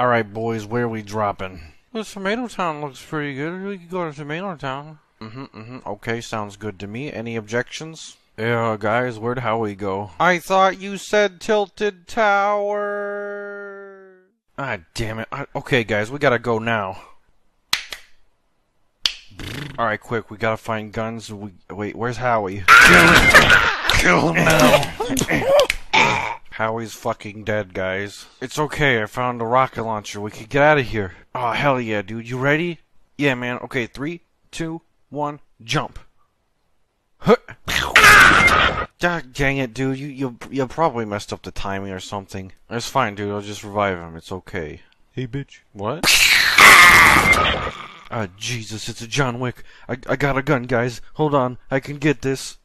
Alright, boys, where are we dropping? Well, Tomato Town looks pretty good. We could go to Tomato Town. Mm-hmm, mm-hmm. Okay, sounds good to me. Any objections? Yeah, guys, where'd Howie go? I thought you said Tilted Tower. Ah, damn it. I, okay, guys, we gotta go now. Alright, quick, we gotta find guns. We, wait, where's Howie? Kill him! Kill him now! Howie's fucking dead, guys. It's okay, I found a rocket launcher. We can get out of here. Oh, hell yeah, dude. You ready? Yeah, man. Okay, three, two, one, jump. Huh. God dang it, dude. You, you, you probably messed up the timing or something. It's fine, dude. I'll just revive him. It's okay. Hey, bitch. What? Ah, Jesus, it's a John Wick. I, I got a gun, guys. Hold on. I can get this.